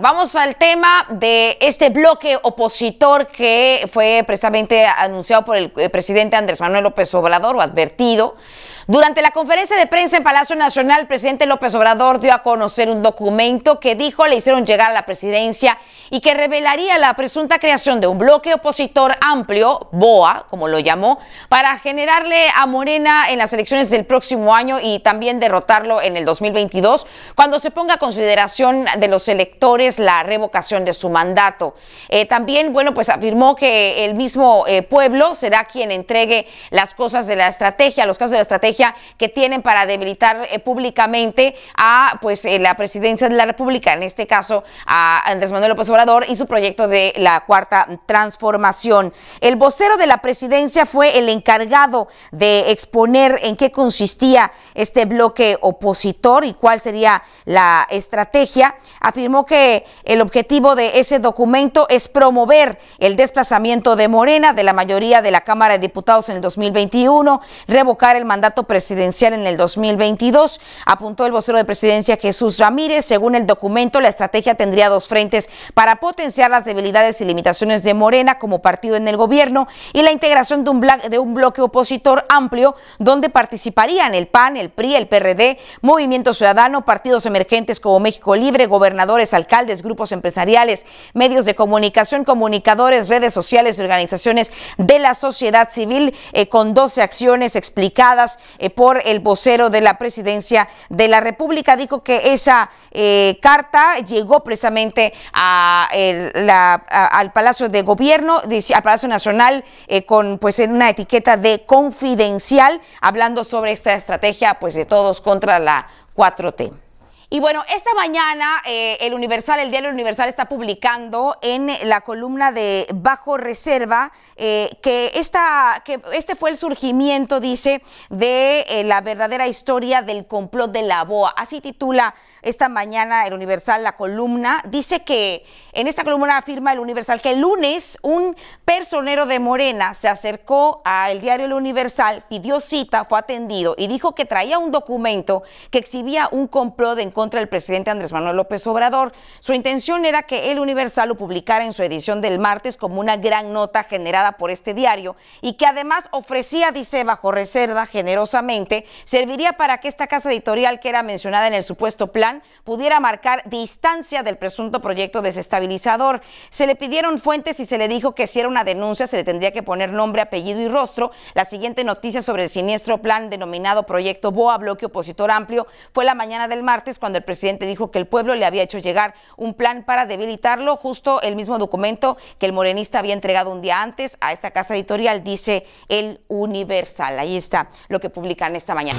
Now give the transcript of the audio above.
Vamos al tema de este bloque opositor que fue precisamente anunciado por el eh, presidente Andrés Manuel López Obrador o advertido. Durante la conferencia de prensa en Palacio Nacional, el presidente López Obrador dio a conocer un documento que dijo le hicieron llegar a la presidencia y que revelaría la presunta creación de un bloque opositor amplio, BOA, como lo llamó, para generarle a Morena en las elecciones del próximo año y también derrotarlo en el 2022, cuando se ponga a consideración de los electores la revocación de su mandato. Eh, también, bueno, pues afirmó que el mismo eh, pueblo será quien entregue las cosas de la estrategia, los casos de la estrategia que tienen para debilitar eh, públicamente a pues la presidencia de la República, en este caso a Andrés Manuel López Obrador y su proyecto de la cuarta transformación. El vocero de la presidencia fue el encargado de exponer en qué consistía este bloque opositor y cuál sería la estrategia. Afirmó que el objetivo de ese documento es promover el desplazamiento de Morena de la mayoría de la Cámara de Diputados en el 2021, revocar el mandato presidencial en el 2022. Apuntó el vocero de presidencia Jesús Ramírez. Según el documento, la estrategia tendría dos frentes para potenciar las debilidades y limitaciones de Morena como partido en el gobierno y la integración de un, de un bloque opositor amplio donde participarían el PAN, el PRI, el PRD, Movimiento Ciudadano, partidos emergentes como México Libre, gobernadores, alcaldes, grupos empresariales, medios de comunicación, comunicadores, redes sociales y organizaciones de la sociedad civil eh, con 12 acciones explicadas eh, por el vocero de la presidencia de la República. Dijo que esa eh, carta llegó precisamente al Palacio de Gobierno, al Palacio Nacional, con pues en una etiqueta de confidencial, hablando sobre esta estrategia pues de todos contra la 4T. Y bueno, esta mañana eh, el Universal, el diario Universal está publicando en la columna de Bajo Reserva eh, que, esta, que este fue el surgimiento, dice, de eh, la verdadera historia del complot de la BOA. Así titula esta mañana el Universal la columna. Dice que en esta columna afirma el Universal que el lunes un personero de Morena se acercó al diario El Universal, pidió cita, fue atendido y dijo que traía un documento que exhibía un complot en contra del presidente Andrés Manuel López Obrador. Su intención era que el Universal lo publicara en su edición del martes como una gran nota generada por este diario y que además ofrecía, dice, bajo reserva generosamente, serviría para que esta casa editorial que era mencionada en el supuesto plan pudiera marcar distancia del presunto proyecto desestabilizador. Se le pidieron fuentes y se le dijo que si era una denuncia se le tendría que poner nombre, apellido y rostro. La siguiente noticia sobre el siniestro plan denominado Proyecto BOA, bloque opositor amplio, fue la mañana del martes cuando el presidente dijo que el pueblo le había hecho llegar un plan para debilitarlo, justo el mismo documento que el morenista había entregado un día antes a esta casa editorial, dice el Universal. Ahí está lo que publican esta mañana.